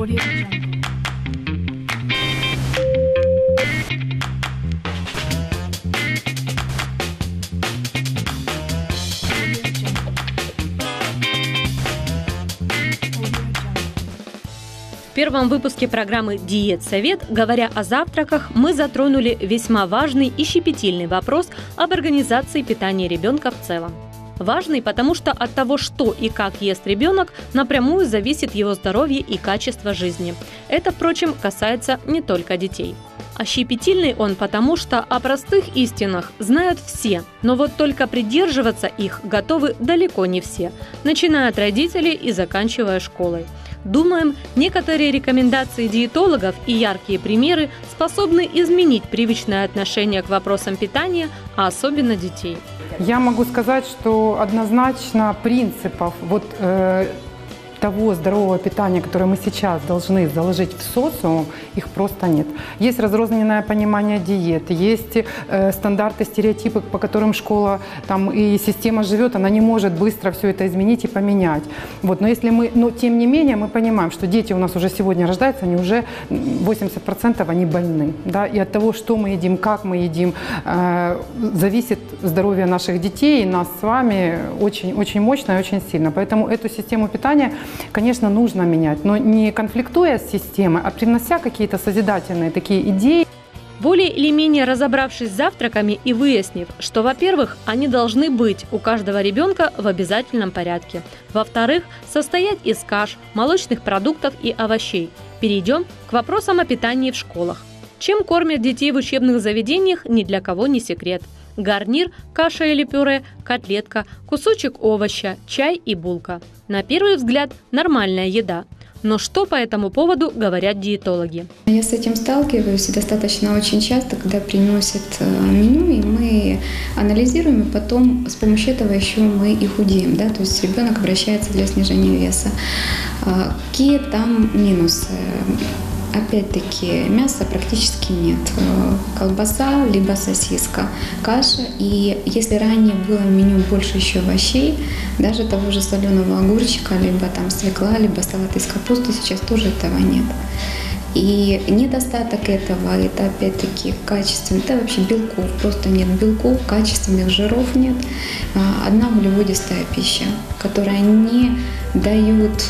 В первом выпуске программы «Диет Совет», говоря о завтраках, мы затронули весьма важный и щепетильный вопрос об организации питания ребенка в целом. Важный, потому что от того, что и как ест ребенок, напрямую зависит его здоровье и качество жизни. Это, впрочем, касается не только детей. А щепетильный он потому, что о простых истинах знают все, но вот только придерживаться их готовы далеко не все, начиная от родителей и заканчивая школой. Думаем, некоторые рекомендации диетологов и яркие примеры способны изменить привычное отношение к вопросам питания, а особенно детей. Я могу сказать, что однозначно принципов вот э, того здорового питания, которое мы сейчас должны заложить в социум, их просто нет. Есть разрозненное понимание диет, есть э, стандарты, стереотипы, по которым школа там, и система живет, она не может быстро все это изменить и поменять. Вот. Но если мы, но тем не менее мы понимаем, что дети у нас уже сегодня рождаются, они уже м, 80% они больны. Да? И от того, что мы едим, как мы едим, э, зависит здоровье наших детей и нас с вами очень, очень мощно и очень сильно. Поэтому эту систему питания, конечно, нужно менять, но не конфликтуя с системой, а принося какие-то созидательные такие идеи. Более или менее разобравшись с завтраками и выяснив, что, во-первых, они должны быть у каждого ребенка в обязательном порядке, во-вторых, состоять из каш, молочных продуктов и овощей, перейдем к вопросам о питании в школах. Чем кормят детей в учебных заведениях, ни для кого не секрет. Гарнир, каша или пюре, котлетка, кусочек овоща, чай и булка. На первый взгляд нормальная еда. Но что по этому поводу говорят диетологи? Я с этим сталкиваюсь достаточно очень часто, когда приносят э, меню, и мы анализируем, и потом с помощью этого еще мы и худеем, да, то есть ребенок обращается для снижения веса. А Какие там минусы? Опять-таки, мяса практически нет. Э, Колбаса, либо сосиска, каша. И если ранее было в меню больше еще овощей, даже того же соленого огурчика, либо там свекла, либо салат из капусты, сейчас тоже этого нет. И недостаток этого, это опять-таки качественный, это вообще белков, просто нет белков, качественных жиров нет. А, Одна углеводистая пища, которая не дает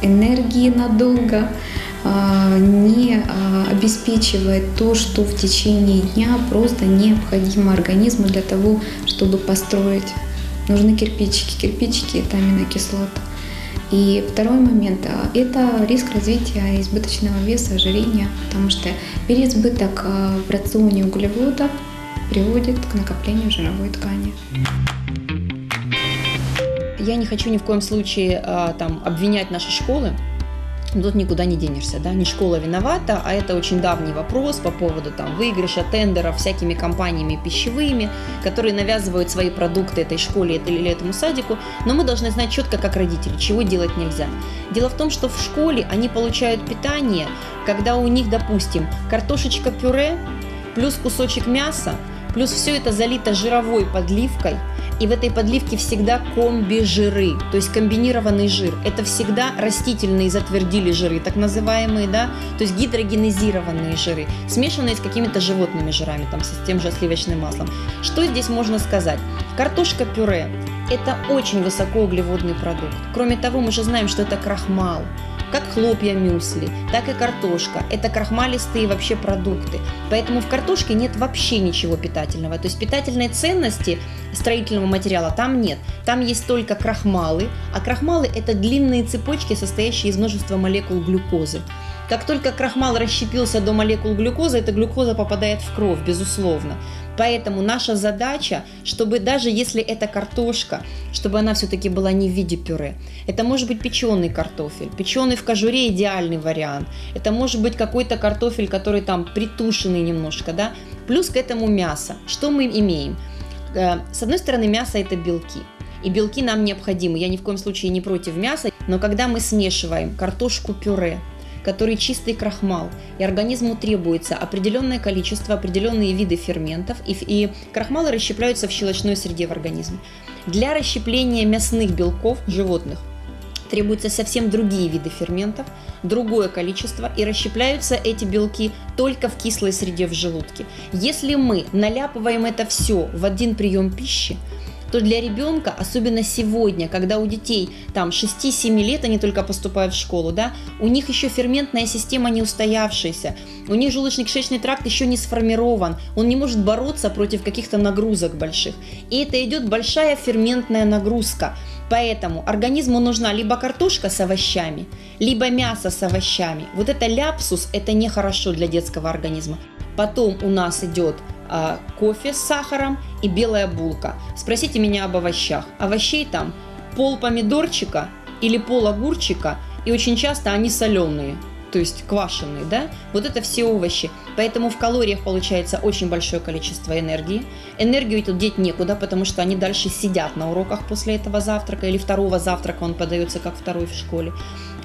энергии надолго, не а, обеспечивает то, что в течение дня просто необходимо организму для того, чтобы построить. Нужны кирпичики. Кирпичики – это аминокислоты. И второй момент а, – это риск развития избыточного веса, ожирения, потому что переизбыток а, в рационе углеводов приводит к накоплению жировой ткани. Я не хочу ни в коем случае а, там обвинять наши школы. Но Тут никуда не денешься, да, не школа виновата, а это очень давний вопрос по поводу там выигрыша тендеров всякими компаниями пищевыми, которые навязывают свои продукты этой школе или этому садику, но мы должны знать четко, как родители, чего делать нельзя. Дело в том, что в школе они получают питание, когда у них, допустим, картошечка пюре, плюс кусочек мяса, плюс все это залито жировой подливкой, и в этой подливке всегда комби-жиры, то есть комбинированный жир. Это всегда растительные затвердили жиры, так называемые, да, то есть гидрогенизированные жиры, смешанные с какими-то животными жирами, там, с тем же сливочным маслом. Что здесь можно сказать? Картошка-пюре – это очень высокоуглеводный продукт. Кроме того, мы же знаем, что это крахмал как хлопья мюсли, так и картошка. Это крахмалистые вообще продукты. Поэтому в картошке нет вообще ничего питательного. То есть питательной ценности строительного материала там нет. Там есть только крахмалы, а крахмалы это длинные цепочки, состоящие из множества молекул глюкозы. Как только крахмал расщепился до молекул глюкозы, эта глюкоза попадает в кровь, безусловно. Поэтому наша задача, чтобы даже если это картошка, чтобы она все-таки была не в виде пюре. Это может быть печеный картофель. Печеный в кожуре идеальный вариант. Это может быть какой-то картофель, который там притушенный немножко, да. Плюс к этому мясо. Что мы имеем? Э, С одной стороны, мясо это белки. И белки нам необходимы. Я ни в коем случае не против мяса. Но когда мы смешиваем картошку-пюре, который чистый крахмал, и организму требуется определенное количество, определенные виды ферментов, и, и крахмалы расщепляются в щелочной среде в организме. Для расщепления мясных белков животных требуются совсем другие виды ферментов, другое количество, и расщепляются эти белки только в кислой среде в желудке. Если мы наляпываем это все в один прием пищи, то для ребенка, особенно сегодня, когда у детей там 6-7 лет они только поступают в школу, да, у них еще ферментная система не устоявшаяся, у них желудочно-кишечный тракт еще не сформирован, он не может бороться против каких-то нагрузок больших. И это идет большая ферментная нагрузка. Поэтому организму нужна либо картошка с овощами, либо мясо с овощами. Вот это ляпсус, это нехорошо для детского организма. Потом у нас идет кофе с сахаром и белая булка. Спросите меня об овощах. Овощей там пол помидорчика или пол огурчика, и очень часто они соленые, то есть квашеные, да? Вот это все овощи. Поэтому в калориях получается очень большое количество энергии. Энергию эту деть некуда, потому что они дальше сидят на уроках после этого завтрака или второго завтрака, он подается как второй в школе.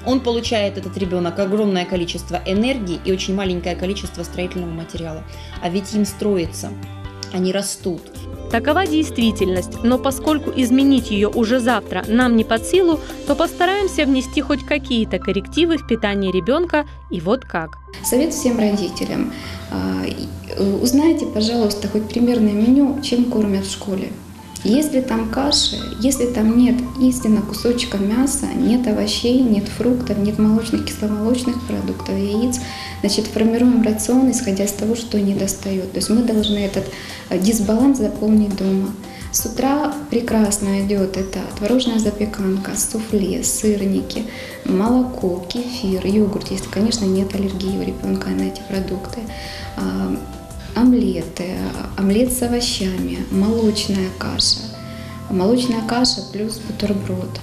Он получает, этот ребенок, огромное количество энергии и очень маленькое количество строительного материала. А ведь им строится, они растут. Такова действительность, но поскольку изменить ее уже завтра нам не под силу, то постараемся внести хоть какие-то коррективы в питание ребенка, и вот как. Совет всем родителям. А, э, Узнайте, пожалуйста, хоть примерное меню, чем кормят в школе. Если там каши, если там нет истинно кусочка мяса, нет овощей, нет фруктов, нет молочных, кисломолочных продуктов, яиц, значит, формируем рацион, исходя из того, что не достает. То есть мы должны этот э, дисбаланс заполнить дома. С утра прекрасно идет это творожная запеканка, суфле, сырники, молоко, кефир, йогурт, если, конечно, нет аллергии у ребенка на эти продукты. Омлеты, омлет с овощами, молочная каша, молочная каша плюс бутерброд.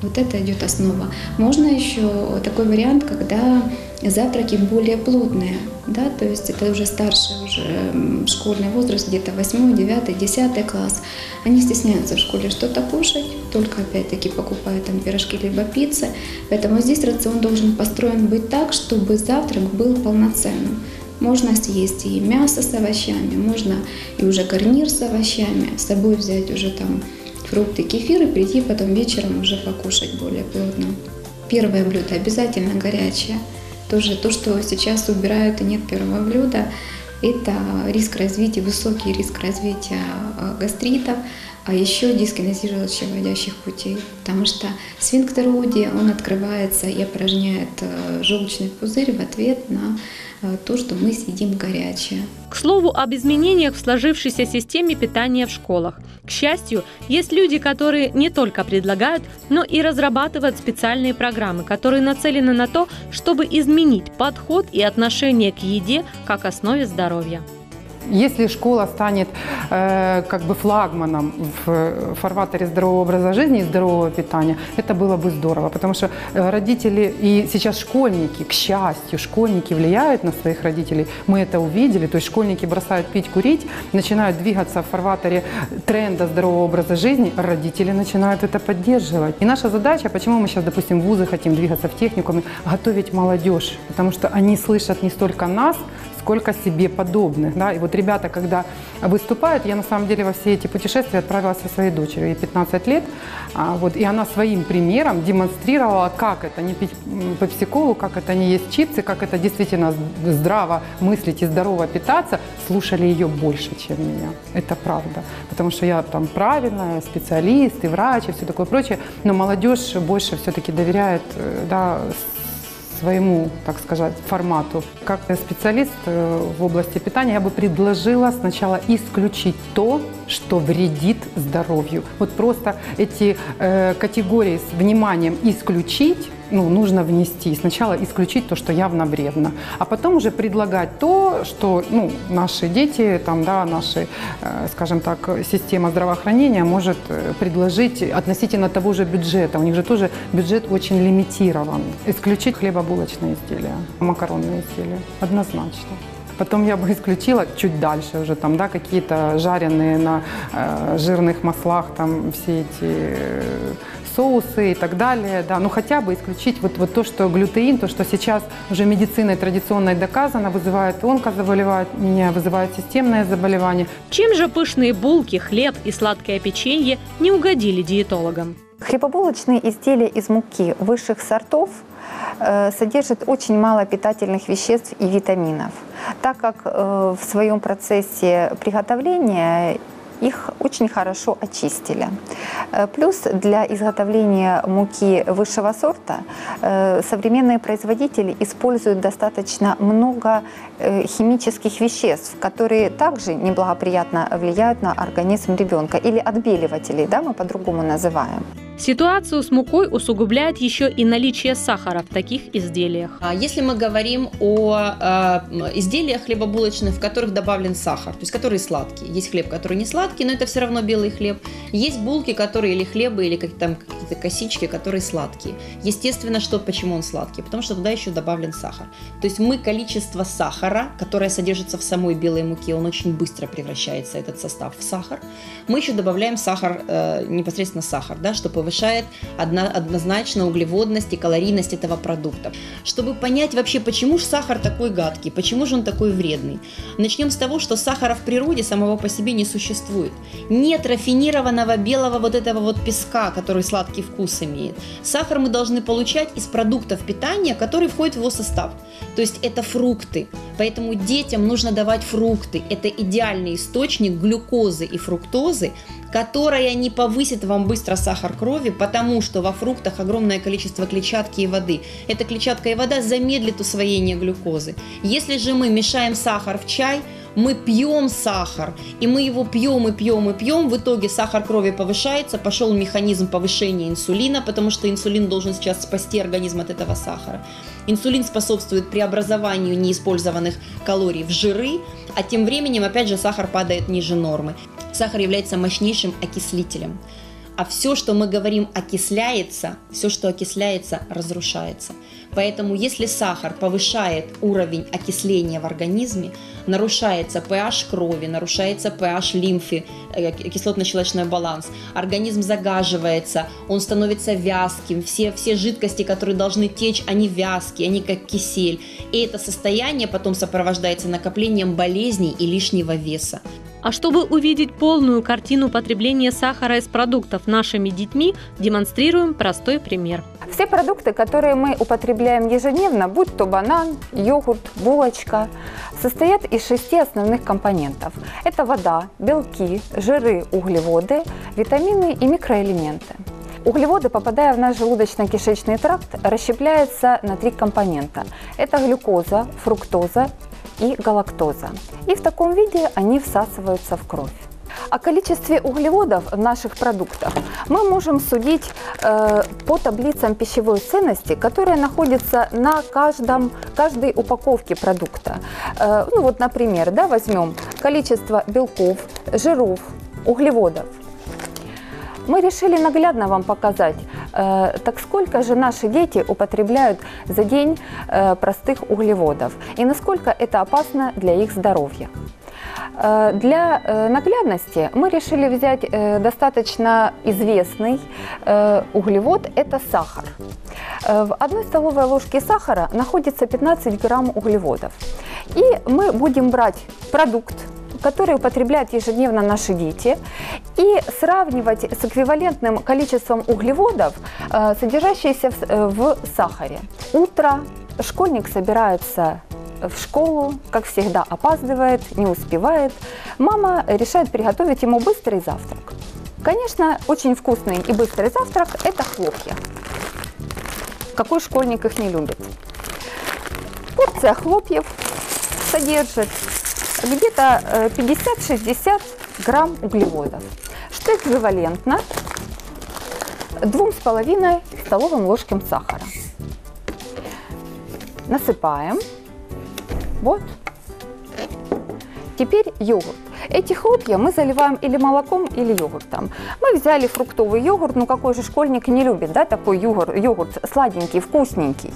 Вот это идет основа. Можно еще такой вариант, когда завтраки более плотные, да, то есть это уже старший уже школьный возраст, где-то 8, 9, 10 класс. Они стесняются в школе что-то кушать, только опять-таки покупают там пирожки либо пиццы. Поэтому здесь рацион должен построен быть так, чтобы завтрак был полноценным. Можно съесть и мясо с овощами, можно и уже гарнир с овощами, с собой взять уже там фрукты, кефир и прийти потом вечером уже покушать более плотно. Первое блюдо обязательно горячее. Тоже то, что сейчас убирают и нет первого блюда, это риск развития, высокий риск развития э, гастритов, а еще дискинезии желчевыводящих путей, потому что сфинктер Оди, он открывается и опорожняет э, желчный пузырь в ответ на то, что мы съедим горячее. К слову об изменениях в сложившейся системе питания в школах. К счастью, есть люди, которые не только предлагают, но и разрабатывают специальные программы, которые нацелены на то, чтобы изменить подход и отношение к еде как основе здоровья. Если школа станет э, как бы флагманом в фарватере здорового образа жизни и здорового питания, это было бы здорово, потому что э, родители и сейчас школьники, к счастью, школьники влияют на своих родителей. Мы это увидели, то есть школьники бросают пить, курить, начинают двигаться в фарватере тренда здорового образа жизни, родители начинают это поддерживать. И наша задача, почему мы сейчас, допустим, в вузы хотим двигаться в техникуме, готовить молодежь, потому что они слышат не столько нас, сколько себе подобных. Да? И вот ребята, когда выступают, я на самом деле во все эти путешествия отправилась со своей дочерью, ей 15 лет, а, вот, и она своим примером демонстрировала, как это не пить пепси-колу, как это не есть чипсы, как это действительно здраво мыслить и здорово питаться, слушали ее больше, чем меня. Это правда. Потому что я там правильная, специалист и врач и все такое прочее, но молодежь больше все-таки доверяет э, да, своему, так сказать, формату. Как специалист э, в области питания я бы предложила сначала исключить то, что вредит здоровью. Вот просто эти э, категории с вниманием исключить, ну, нужно внести. Сначала исключить то, что явно вредно, а потом уже предлагать то, что ну, наши дети, там, да, наши, э, скажем так, система здравоохранения может э, предложить относительно того же бюджета. У них же тоже бюджет очень лимитирован. Исключить хлебобулочные изделия, макаронные изделия. Однозначно. Потом я бы исключила чуть дальше уже там, да, какие-то жареные на э, жирных маслах там все эти э, соусы и так далее, да, ну хотя бы исключить вот, вот то, что глютеин, то, что сейчас уже медициной традиционной доказано, вызывает онкозаболевания, вызывает системное заболевание. Чем же пышные булки, хлеб и сладкое печенье не угодили диетологам? Хлебобулочные изделия из муки высших сортов э, содержат очень мало питательных веществ и витаминов, так как э, в своем процессе приготовления их очень хорошо очистили. Э, Плюс для изготовления муки высшего сорта современные производители используют достаточно много химических веществ, которые также неблагоприятно влияют на организм ребенка, или отбеливателей, да, мы по-другому называем. Ситуацию с мукой усугубляет еще и наличие сахара в таких изделиях. А Если мы говорим о э, изделиях хлебобулочных, в которых добавлен сахар, то есть которые сладкие. Есть хлеб, который не сладкий, но это все равно белый хлеб. Есть булки, которые или хлебы, или как- там какие-то косички, которые сладкие. Естественно, что почему он сладкий? Потому что туда еще добавлен сахар. То есть мы количество сахара, которое содержится в самой белой муке, он очень быстро превращается, этот состав, в сахар. Мы еще добавляем сахар, э, непосредственно сахар, да, что повышает одно- однозначно углеводность и калорийность этого продукта. Чтобы понять вообще, почему же сахар такой гадкий, почему же он такой вредный. Начнем с того, что сахара в природе самого по себе не существует. Нет рафинированного белого вот этого вот песка, который сладкий вкус имеет. Сахар мы должны получать из продуктов питания, которые входят в его состав. То есть это фрукты. Поэтому детям нужно давать фрукты. Это идеальный источник глюкозы и фруктозы, которая не повысит вам быстро сахар крови, потому что во фруктах огромное количество клетчатки и воды. Эта клетчатка и вода замедлит усвоение глюкозы. Если же мы мешаем сахар в чай, мы пьем сахар, и мы его пьем и пьем и пьем, в итоге сахар крови повышается, пошел механизм повышения инсулина, потому что инсулин должен сейчас спасти организм от этого сахара. Инсулин способствует преобразованию неиспользованных калорий в жиры, а тем временем, опять же, сахар падает ниже нормы. Сахар является мощнейшим окислителем. А все, что мы говорим окисляется, все, что окисляется, разрушается. Поэтому если сахар повышает уровень окисления в организме, нарушается pH крови, нарушается pH лимфы, э, кислотно-щелочной баланс, организм загаживается, он становится вязким, все, все жидкости, которые должны течь, они вязкие, они как кисель. И это состояние потом сопровождается накоплением болезней и лишнего веса. А чтобы увидеть полную картину потребления сахара из продуктов нашими детьми, демонстрируем простой пример. Все продукты, которые мы употребляем ежедневно, будь то банан, йогурт, булочка, состоят из шести основных компонентов. Это вода, белки, жиры, углеводы, витамины и микроэлементы. Углеводы, попадая в наш желудочно-кишечный тракт, расщепляются на три компонента. Это глюкоза, фруктоза и галактоза. И в таком виде они всасываются в кровь. О количестве углеводов в наших продуктах мы можем судить э, по таблицам пищевой ценности, которые находятся на каждом, каждой упаковке продукта. Э, ну вот, например, да, возьмем количество белков, жиров, углеводов. Мы решили наглядно вам показать, э, так сколько же наши дети употребляют за день э, простых углеводов и насколько это опасно для их здоровья. Э, Для наглядности мы решили взять достаточно известный углевод – это сахар. В одной столовой ложке сахара находится 15 грамм углеводов. И мы будем брать продукт, который употребляют ежедневно наши дети, и сравнивать с эквивалентным количеством углеводов, э, содержащиеся э, в сахаре. Утро, школьник собирается в школу, как всегда, опаздывает, не успевает. Мама решает приготовить ему быстрый завтрак. Конечно, очень вкусный и быстрый завтрак – это хлопья. Какой школьник их не любит? Порция хлопьев содержит где-то э, 50-60 грамм углеводов, что эквивалентно 2,5 столовым ложкам сахара. Насыпаем. Вот. Теперь йогурт. Эти хлопья мы заливаем или молоком, или йогуртом. Мы взяли фруктовый йогурт, ну какой же школьник не любит, да, такой йогурт, йогурт сладенький, вкусненький.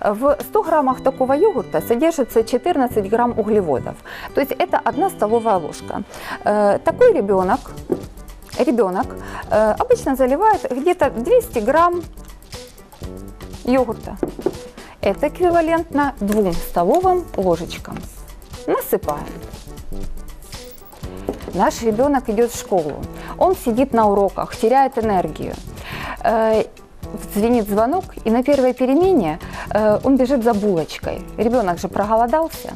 В 100 граммах такого йогурта содержится 14 грамм углеводов. То есть это одна столовая ложка. Э, Такой ребенок, ребенок э, обычно заливает где-то 200 грамм йогурта. Это эквивалентно 2 столовым ложечкам. Насыпаем. Наш ребенок идет в школу. Он сидит на уроках, теряет энергию. э, звенит звонок, и на первой перемене э, он бежит за булочкой. Ребенок же проголодался.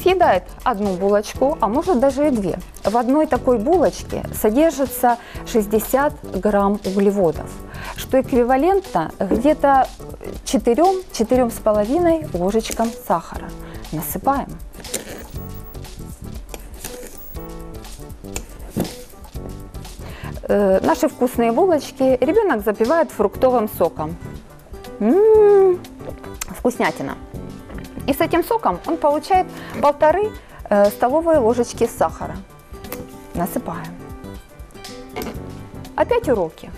Съедает одну булочку, а может даже и две. В одной такой булочке содержится 60 грамм углеводов, что эквивалентно где-то 4-4,5 ложечкам сахара. Насыпаем. Э, наши вкусные булочки ребенок запивает фруктовым соком. М-м-м, вкуснятина. И с этим соком он получает полторы э, столовые ложечки сахара. Насыпаем. Опять уроки.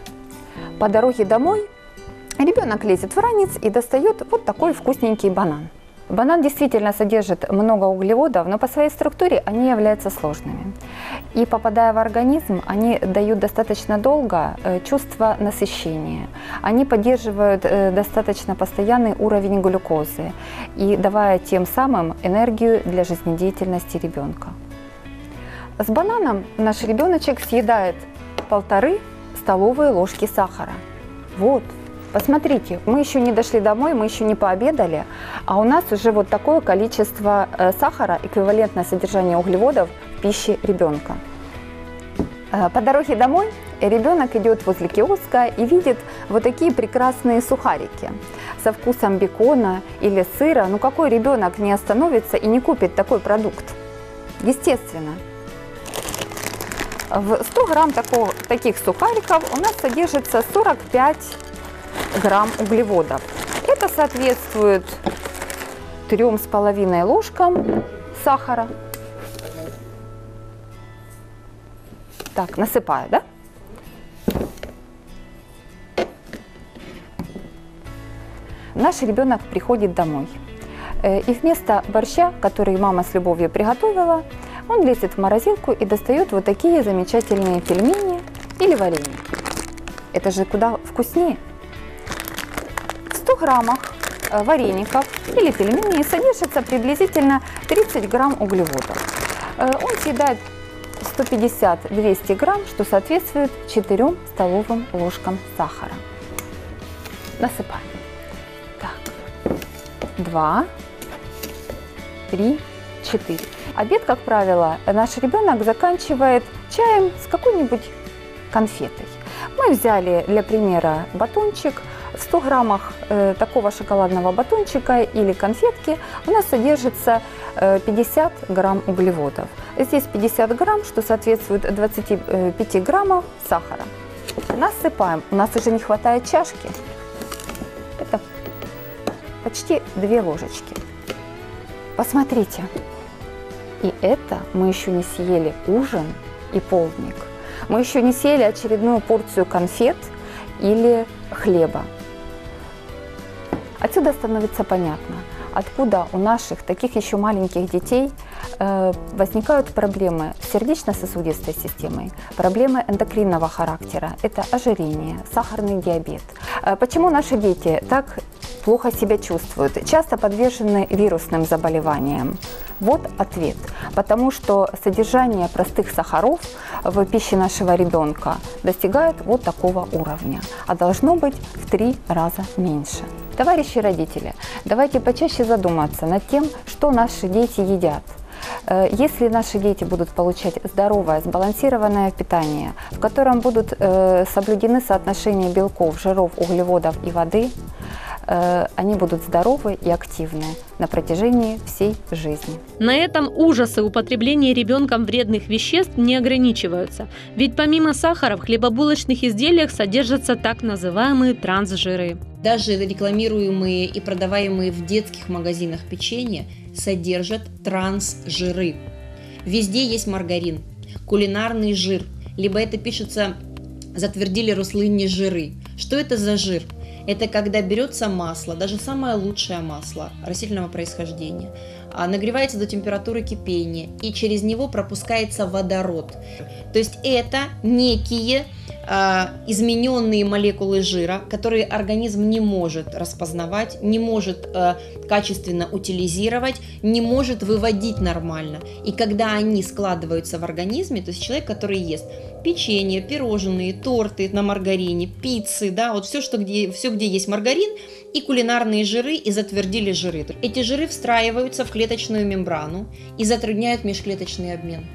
По дороге домой ребенок лезет в ранец и достает вот такой вкусненький банан. Банан действительно содержит много углеводов, но по своей структуре они являются сложными. И попадая в организм, они дают достаточно долго э, чувство насыщения. Они поддерживают э, достаточно постоянный уровень глюкозы и давая тем самым энергию для жизнедеятельности ребенка. С бананом наш ребеночек съедает полторы столовые ложки сахара. Вот, Посмотрите, мы еще не дошли домой, мы еще не пообедали, а у нас уже вот такое количество э, сахара, эквивалентное содержание углеводов в пище ребенка. Э, по дороге домой ребенок идет возле киоска и видит вот такие прекрасные сухарики со вкусом бекона или сыра. Ну какой ребенок не остановится и не купит такой продукт? Естественно. В 100 грамм такого, таких сухариков у нас содержится 45 грамм углеводов. Это соответствует трем с половиной ложкам сахара. Так, насыпаю, да? Наш ребенок приходит домой. Э, и вместо борща, который мама с любовью приготовила, он лезет в морозилку и достает вот такие замечательные пельмени или варенье. Это же куда вкуснее. 100 граммах э, вареников или пельменей содержится приблизительно 30 грамм углеводов. Э, он съедает 150-200 грамм, что соответствует 4 столовым ложкам сахара. Насыпаем. Так, 2, 3, 4. Обед, как правило, наш ребенок заканчивает чаем с какой-нибудь конфетой. Мы взяли для примера батончик – в 100 граммах э, такого шоколадного батончика или конфетки у нас содержится э, 50 грамм углеводов. Здесь 50 грамм, что соответствует 25 граммов сахара. Насыпаем. У нас уже не хватает чашки. Это почти 2 ложечки. Посмотрите. И это мы еще не съели ужин и полдник. Мы еще не съели очередную порцию конфет или хлеба. Отсюда становится понятно, откуда у наших таких еще маленьких детей э, возникают проблемы с сердечно-сосудистой системой, проблемы эндокринного характера, это ожирение, сахарный диабет. Э, почему наши дети так плохо себя чувствуют, часто подвержены вирусным заболеваниям? Вот ответ. Потому что содержание простых сахаров в пище нашего ребенка достигает вот такого уровня, а должно быть в три раза меньше. Товарищи родители, давайте почаще задуматься над тем, что наши дети едят. Э, если наши дети будут получать здоровое, сбалансированное питание, в котором будут э, соблюдены соотношения белков, жиров, углеводов и воды, они будут здоровы и активны на протяжении всей жизни. На этом ужасы употребления ребенком вредных веществ не ограничиваются. Ведь помимо сахара в хлебобулочных изделиях содержатся так называемые трансжиры. Даже рекламируемые и продаваемые в детских магазинах печенье содержат трансжиры. Везде есть маргарин, кулинарный жир, либо это пишется затвердили рослинні жиры. Что это за жир? Это когда берется масло, даже самое лучшее масло растительного происхождения, а, нагревается до температуры кипения и через него пропускается водород. То есть это некие а, измененные молекулы жира, которые организм не может распознавать, не может а, качественно утилизировать, не может выводить нормально. И когда они складываются в организме, то есть человек, который ест печенье, пирожные, торты на маргарине, пиццы, да, вот все, что где, все, где есть маргарин, и кулинарные жиры, и затвердили жиры. Эти жиры встраиваются в клеточную мембрану и затрудняют межклеточный обмен.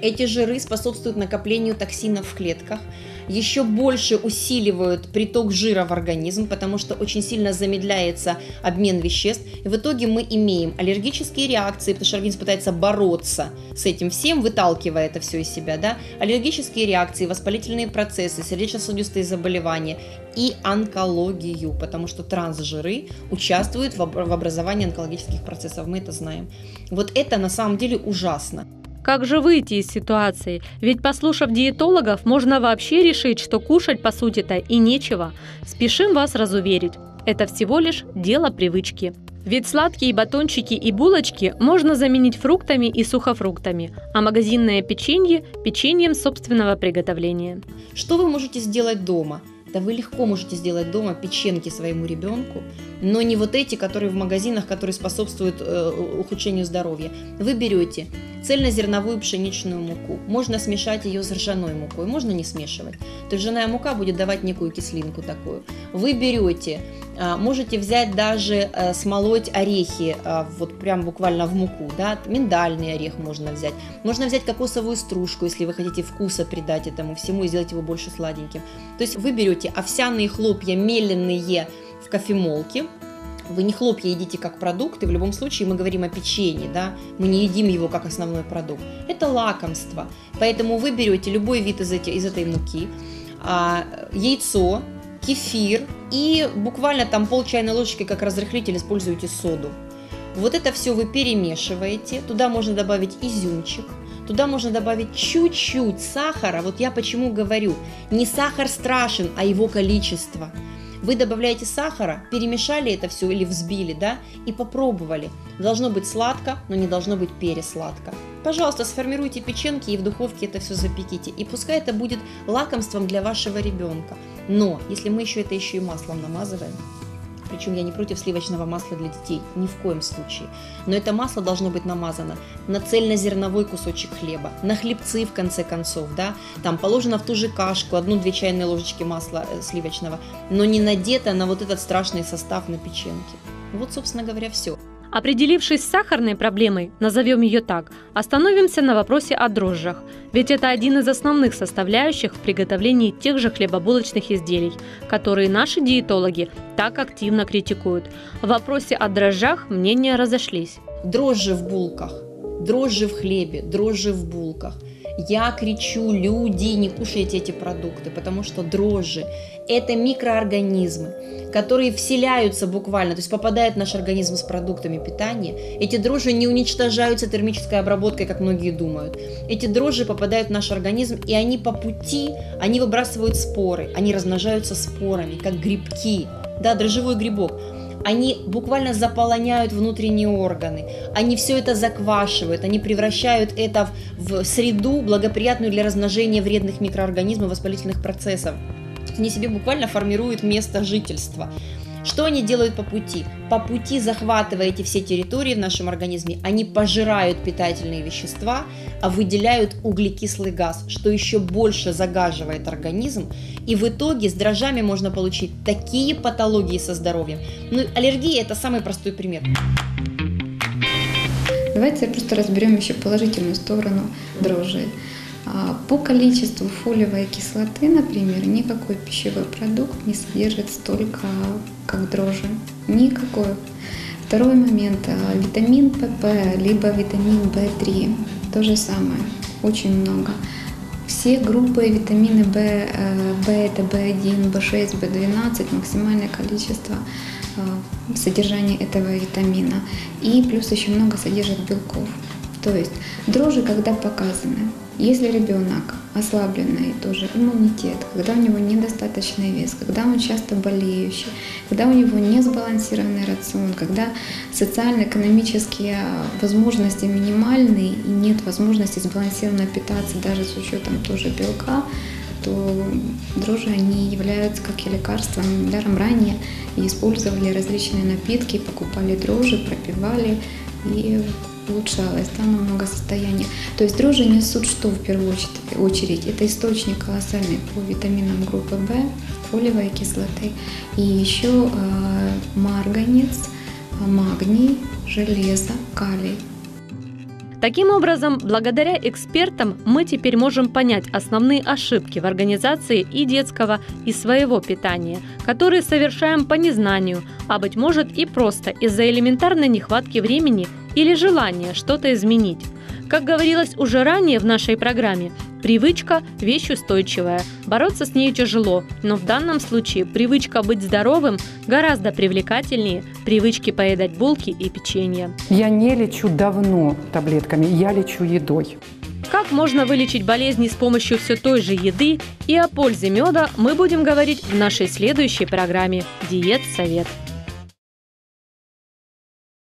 Эти жиры способствуют накоплению токсинов в клетках, еще больше усиливают приток жира в организм, потому что очень сильно замедляется обмен веществ. И в итоге мы имеем аллергические реакции, потому что организм пытается бороться с этим всем, выталкивая это все из себя. Да? Аллергические реакции, воспалительные процессы, сердечно-сосудистые заболевания и онкологию, потому что трансжиры участвуют в образовании онкологических процессов, мы это знаем. Вот это на самом деле ужасно. Как же выйти из ситуации? Ведь послушав диетологов, можно вообще решить, что кушать по сути-то и нечего. Спешим вас разуверить. Это всего лишь дело привычки. Ведь сладкие батончики и булочки можно заменить фруктами и сухофруктами, а магазинное печенье – печеньем собственного приготовления. Что вы можете сделать дома? Да вы легко можете сделать дома печеньки своему ребенку, но не вот эти, которые в магазинах, которые способствуют э, ухудшению здоровья. Вы берете цельнозерновую пшеничную муку, можно смешать ее с ржаной мукой, можно не смешивать. То есть ржаная мука будет давать некую кислинку такую. Вы берете, э, можете взять даже э, смолоть орехи, э, вот прям буквально в муку, да, миндальный орех можно взять. Можно взять кокосовую стружку, если вы хотите вкуса придать этому всему и сделать его больше сладеньким. То есть вы берете овсяные хлопья меленные, в кофемолке, вы не хлопья едите как продукт, и в любом случае мы говорим о печенье, да, мы не едим его как основной продукт. Это лакомство, поэтому вы берете любой вид из, эти, из этой муки, а, яйцо, кефир и буквально там пол чайной ложечки как разрыхлитель используете соду. Вот это все вы перемешиваете, туда можно добавить изюмчик, Туда можно добавить чуть-чуть сахара. Вот я почему говорю, не сахар страшен, а его количество. Вы добавляете сахара, перемешали это все или взбили, да, и попробовали. Должно быть сладко, но не должно быть пересладко. Пожалуйста, сформируйте печенки и в духовке это все запеките. И пускай это будет лакомством для вашего ребенка. Но если мы еще это еще и маслом намазываем, причем я не против сливочного масла для детей, ни в коем случае. Но это масло должно быть намазано на цельнозерновой кусочек хлеба, на хлебцы в конце концов, да, там положено в ту же кашку одну-две чайные ложечки масла э, сливочного, но не надето на вот этот страшный состав на печеньке. Вот, собственно говоря, все. Определившись с сахарной проблемой, назовем ее так, остановимся на вопросе о дрожжах, ведь это один из основных составляющих в приготовлении тех же хлебобулочных изделий, которые наши диетологи так активно критикуют. В вопросе о дрожжах мнения разошлись. Дрожжи в булках, дрожжи в хлебе, дрожжи в булках – я кричу, люди, не кушайте эти продукты, потому что дрожжи – это микроорганизмы, которые вселяются буквально, то есть попадают в наш организм с продуктами питания. Эти дрожжи не уничтожаются термической обработкой, как многие думают. Эти дрожжи попадают в наш организм, и они по пути, они выбрасывают споры, они размножаются спорами, как грибки, да, дрожжевой грибок они буквально заполоняют внутренние органы, они все это заквашивают, они превращают это в среду, благоприятную для размножения вредных микроорганизмов, воспалительных процессов. Они себе буквально формируют место жительства. Что они делают по пути? По пути, захватывая эти все территории в нашем организме, они пожирают питательные вещества, а выделяют углекислый газ, что еще больше загаживает организм. И в итоге с дрожжами можно получить такие патологии со здоровьем. Ну, аллергия – это самый простой пример. Давайте просто разберем еще положительную сторону дрожжей. А, по количеству фолиевой кислоты, например, никакой пищевой продукт не содержит столько, как дрожжи. Никакой. Второй момент. А, витамин ПП, либо витамин В3. То же самое. Очень много. Все группы витамины В, э, В это В1, В6, В12, максимальное количество а, содержания этого витамина. И плюс еще много содержит белков. То есть дрожжи, когда показаны, если ребенок ослабленный тоже иммунитет, когда у него недостаточный вес, когда он часто болеющий, когда у него не сбалансированный рацион, когда социально-экономические возможности минимальные и нет возможности сбалансированно питаться даже с учетом тоже белка, то дрожжи, они являются как и лекарством. Даром ранее использовали различные напитки, покупали дрожжи, пропивали и улучшалось да, намного состояние. То есть дрожжи несут что в первую очередь-? Это источник колоссальный по витаминам группы В, фолиевой кислоты и еще э, марганец, магний, железо, калий. Таким образом, благодаря экспертам мы теперь можем понять основные ошибки в организации и детского, и своего питания, которые совершаем по незнанию, а быть может и просто из-за элементарной нехватки времени или желания что-то изменить. Как говорилось уже ранее в нашей программе, привычка – вещь устойчивая. Бороться с ней тяжело, но в данном случае привычка быть здоровым гораздо привлекательнее привычки поедать булки и печенье. Я не лечу давно таблетками, я лечу едой. Как можно вылечить болезни с помощью все той же еды и о пользе меда мы будем говорить в нашей следующей программе «Диет Совет».